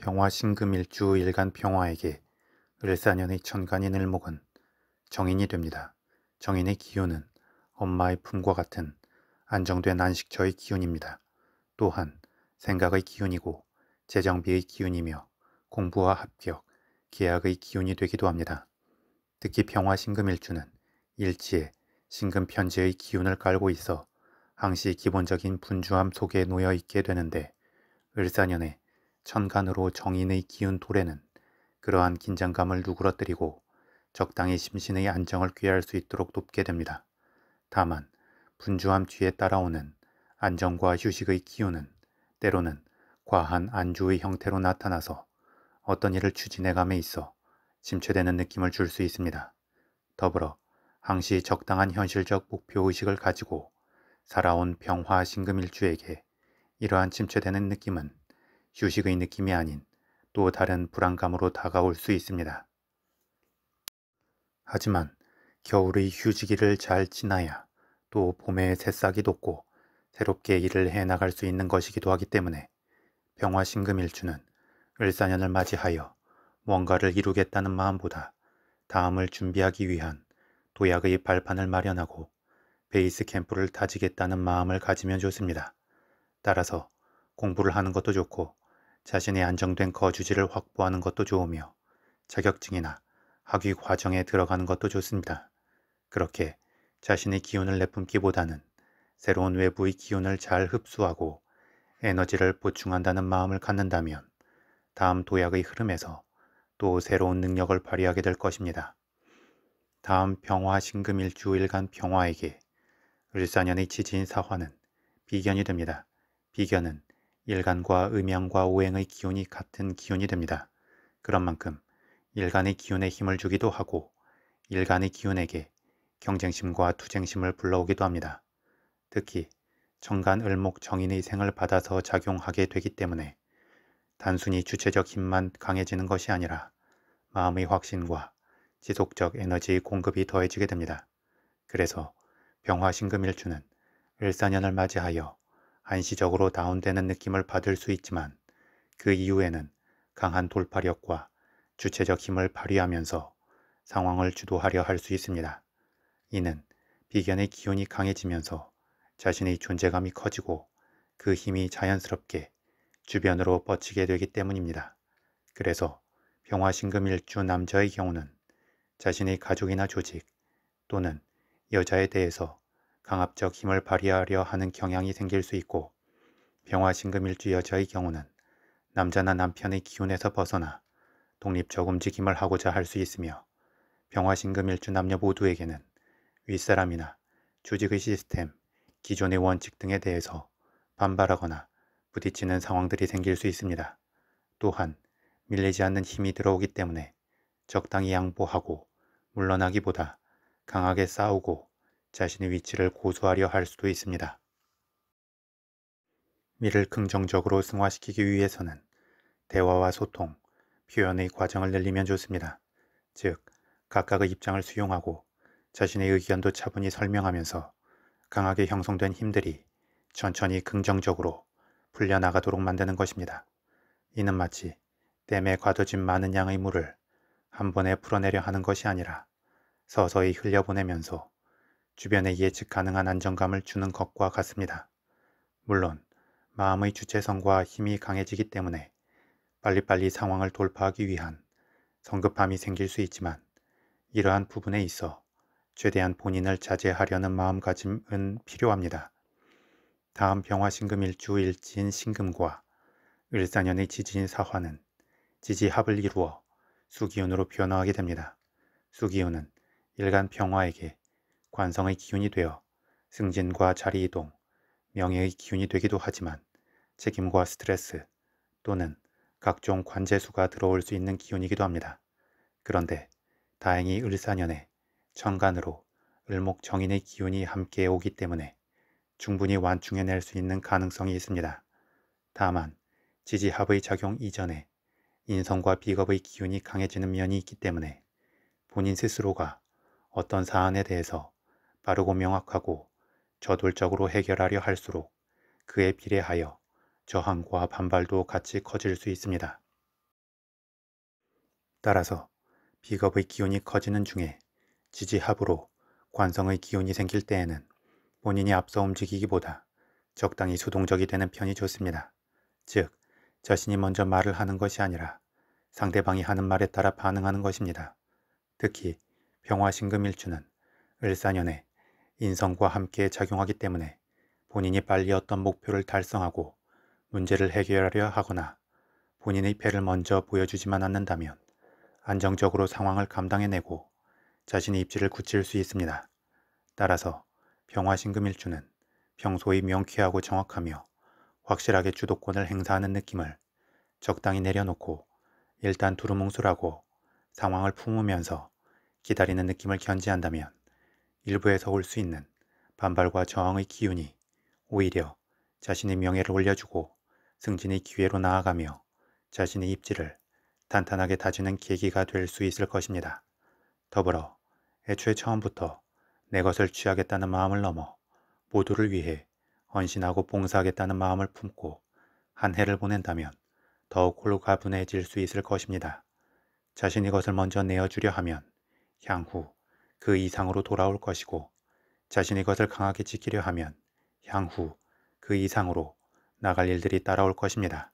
평화 신금일주 일간 평화에게 을사년의 천간인 을 목은 정인이 됩니다. 정인의 기운은 엄마의 품과 같은 안정된 안식처의 기운입니다. 또한 생각의 기운이고 재정비의 기운이며 공부와 합격, 계약의 기운이 되기도 합니다. 특히 평화신금일주는 일지에 신금편지의 기운을 깔고 있어 항시 기본적인 분주함 속에 놓여 있게 되는데 을사년에 천간으로 정인의 기운 도래는 그러한 긴장감을 누그러뜨리고 적당히 심신의 안정을 꾀할 수 있도록 돕게 됩니다. 다만 분주함 뒤에 따라오는 안정과 휴식의 기운은 때로는 과한 안주의 형태로 나타나서 어떤 일을 추진해감에 있어 침체되는 느낌을 줄 수 있습니다. 더불어 항시 적당한 현실적 목표의식을 가지고 살아온 평화 신금일주에게 이러한 침체되는 느낌은 휴식의 느낌이 아닌 또 다른 불안감으로 다가올 수 있습니다. 하지만 겨울의 휴지기를 잘 지나야 또 봄에 새싹이 돋고 새롭게 일을 해나갈 수 있는 것이기도 하기 때문에 평화신금일주는 을사년을 맞이하여 뭔가를 이루겠다는 마음보다 다음을 준비하기 위한 도약의 발판을 마련하고 베이스 캠프를 다지겠다는 마음을 가지면 좋습니다. 따라서 공부를 하는 것도 좋고 자신의 안정된 거주지를 확보하는 것도 좋으며 자격증이나 학위 과정에 들어가는 것도 좋습니다. 그렇게 자신의 기운을 내뿜기보다는 새로운 외부의 기운을 잘 흡수하고 에너지를 보충한다는 마음을 갖는다면 다음 도약의 흐름에서 또 새로운 능력을 발휘하게 될 것입니다. 다음 평화 신금 일주 일간 평화에게 을사년의 지지인 사화는 비견이 됩니다. 비견은 일간과 음양과 오행의 기운이 같은 기운이 됩니다. 그런 만큼 일간의 기운에 힘을 주기도 하고 일간의 기운에게 경쟁심과 투쟁심을 불러오기도 합니다. 특히 정간 을목 정인의 생을 받아서 작용하게 되기 때문에 단순히 주체적 힘만 강해지는 것이 아니라 마음의 확신과 지속적 에너지의 공급이 더해지게 됩니다. 그래서 병화신금일주는 을사년을 맞이하여 한시적으로 다운되는 느낌을 받을 수 있지만 그 이후에는 강한 돌파력과 주체적 힘을 발휘하면서 상황을 주도하려 할 수 있습니다. 이는 비견의 기운이 강해지면서 자신의 존재감이 커지고 그 힘이 자연스럽게 주변으로 뻗치게 되기 때문입니다. 그래서 병화신금 일주 남자의 경우는 자신의 가족이나 조직 또는 여자에 대해서 강압적 힘을 발휘하려 하는 경향이 생길 수 있고 병화신금일주 여자의 경우는 남자나 남편의 기운에서 벗어나 독립적 움직임을 하고자 할 수 있으며 병화신금일주 남녀 모두에게는 윗사람이나 조직의 시스템, 기존의 원칙 등에 대해서 반발하거나 부딪히는 상황들이 생길 수 있습니다. 또한 밀리지 않는 힘이 들어오기 때문에 적당히 양보하고 물러나기보다 강하게 싸우고 자신의 위치를 고수하려 할 수도 있습니다. 미를 긍정적으로 승화시키기 위해서는 대화와 소통, 표현의 과정을 늘리면 좋습니다. 즉, 각각의 입장을 수용하고 자신의 의견도 차분히 설명하면서 강하게 형성된 힘들이 천천히 긍정적으로 풀려나가도록 만드는 것입니다. 이는 마치 댐에 가둬진 많은 양의 물을 한 번에 풀어내려 하는 것이 아니라 서서히 흘려보내면서 주변에 예측 가능한 안정감을 주는 것과 같습니다. 물론 마음의 주체성과 힘이 강해지기 때문에 빨리빨리 상황을 돌파하기 위한 성급함이 생길 수 있지만 이러한 부분에 있어 최대한 본인을 자제하려는 마음가짐은 필요합니다. 다음 병화신금 일주 일지인 신금과 을사년의 지지인 사화는 지지합을 이루어 수기운으로 변화하게 됩니다. 수기운은 일간 평화에게 관성의 기운이 되어 승진과 자리 이동, 명예의 기운이 되기도 하지만 책임과 스트레스 또는 각종 관제수가 들어올 수 있는 기운이기도 합니다. 그런데 다행히 을사년에 천간으로 을목정인의 기운이 함께 오기 때문에 충분히 완충해낼 수 있는 가능성이 있습니다. 다만 지지합의 작용 이전에 인성과 비겁의 기운이 강해지는 면이 있기 때문에 본인 스스로가 어떤 사안에 대해서 빠르고 명확하고 저돌적으로 해결하려 할수록 그에 비례하여 저항과 반발도 같이 커질 수 있습니다. 따라서 비겁의 기운이 커지는 중에 지지합으로 관성의 기운이 생길 때에는 본인이 앞서 움직이기보다 적당히 수동적이 되는 편이 좋습니다. 즉, 자신이 먼저 말을 하는 것이 아니라 상대방이 하는 말에 따라 반응하는 것입니다. 특히 평화신금일주는 을사년에 인성과 함께 작용하기 때문에 본인이 빨리 어떤 목표를 달성하고 문제를 해결하려 하거나 본인의 패를 먼저 보여주지만 않는다면 안정적으로 상황을 감당해내고 자신의 입지를 굳힐 수 있습니다. 따라서 평화신금일주는 평소의 명쾌하고 정확하며 확실하게 주도권을 행사하는 느낌을 적당히 내려놓고 일단 두루뭉술하고 상황을 품으면서 기다리는 느낌을 견지한다면 일부에서 올 수 있는 반발과 저항의 기운이 오히려 자신의 명예를 올려주고 승진의 기회로 나아가며 자신의 입지를 탄탄하게 다지는 계기가 될 수 있을 것입니다. 더불어 애초에 처음부터 내 것을 취하겠다는 마음을 넘어 모두를 위해 헌신하고 봉사하겠다는 마음을 품고 한 해를 보낸다면 더욱 홀가분해질 수 있을 것입니다. 자신이 것을 먼저 내어주려 하면 향후 그 이상으로 돌아올 것이고 자신이 것을 강하게 지키려 하면 향후 그 이상으로 나갈 일들이 따라올 것입니다.